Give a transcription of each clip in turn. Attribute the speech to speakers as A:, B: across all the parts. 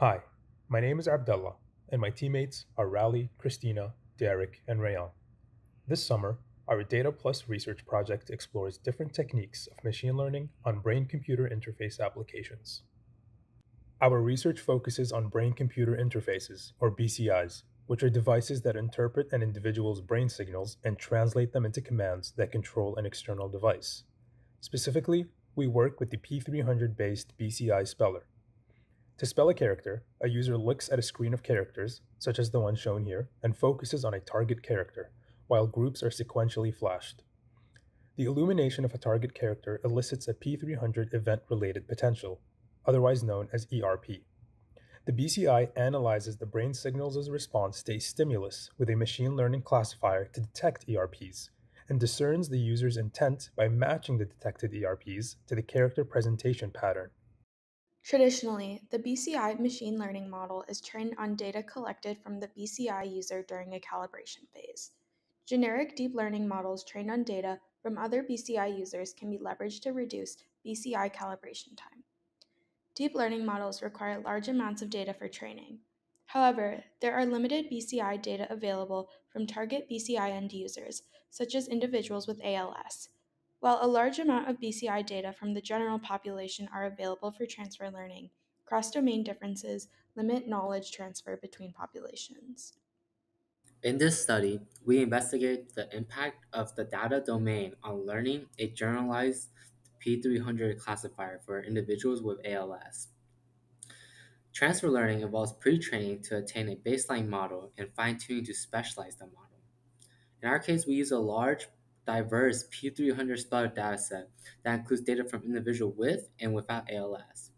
A: Hi, my name is Abdullah, and my teammates are Rally, Christina, Derek, and Rayan. This summer, our Data Plus research project explores different techniques of machine learning on brain computer interface applications. Our research focuses on brain computer interfaces, or BCIs, which are devices that interpret an individual's brain signals and translate them into commands that control an external device. Specifically, we work with the P300 based BCI speller. To spell a character, a user looks at a screen of characters, such as the one shown here, and focuses on a target character, while groups are sequentially flashed. The illumination of a target character elicits a P300 event related potential, otherwise known as ERP. The BCI analyzes the brain signals as a response to a stimulus with a machine learning classifier to detect ERPs, and discerns the user's intent by matching the detected ERPs to the character presentation pattern.
B: Traditionally, the BCI machine learning model is trained on data collected from the BCI user during a calibration phase. Generic deep learning models trained on data from other BCI users can be leveraged to reduce BCI calibration time. Deep learning models require large amounts of data for training. However, there are limited BCI data available from target BCI end users, such as individuals with ALS, while a large amount of BCI data from the general population are available for transfer learning. Cross domain differences limit knowledge transfer between populations.
C: In this study, we investigate the impact of the data domain on learning a generalized P300 classifier for individuals with ALS. Transfer learning involves pre-training to attain a baseline model and fine-tuning to specialize the model. In our case, we use a large, diverse P300 speller dataset that includes data from individuals with and without ALS.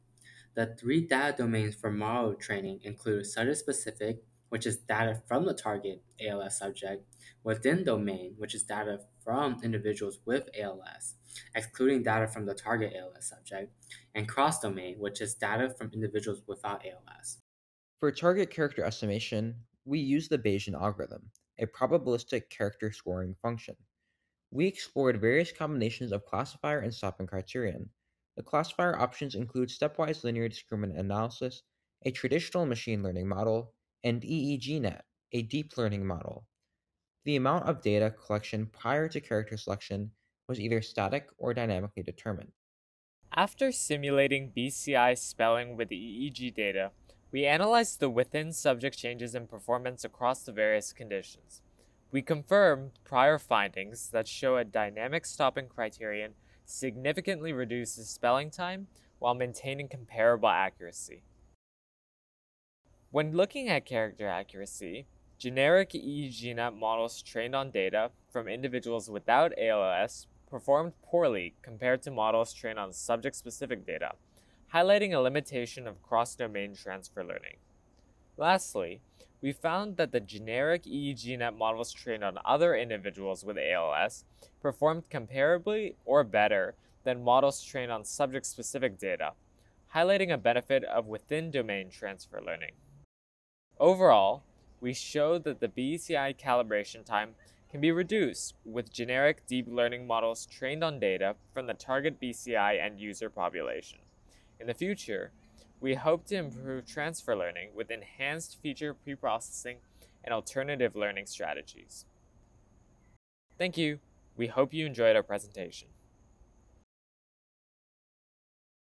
C: The three data domains for model training include subject-specific, which is data from the target ALS subject, within domain, which is data from individuals with ALS, excluding data from the target ALS subject, and cross domain, which is data from individuals without ALS.
D: For target character estimation, we use the Bayesian algorithm, a probabilistic character scoring function. We explored various combinations of classifier and stopping criterion. The classifier options include stepwise linear discriminant analysis, a traditional machine learning model, and EEGNet, a deep learning model. The amount of data collection prior to character selection was either static or dynamically determined.
E: After simulating BCI spelling with EEG data, we analyzed the within subject changes in performance across the various conditions. We confirmed prior findings that show a dynamic stopping criterion significantly reduces spelling time while maintaining comparable accuracy. When looking at character accuracy, generic EEGNet models trained on data from individuals without ALS performed poorly compared to models trained on subject specific data, highlighting a limitation of cross domain transfer learning. Lastly, we found that the generic EEGNet models trained on other individuals with ALS performed comparably or better than models trained on subject specific data, highlighting a benefit of within domain transfer learning. Overall, we showed that the BCI calibration time can be reduced with generic deep learning models trained on data from the target BCI end user population. In the future, we hope to improve transfer learning with enhanced feature preprocessing and alternative learning strategies. Thank you. We hope you enjoyed our presentation.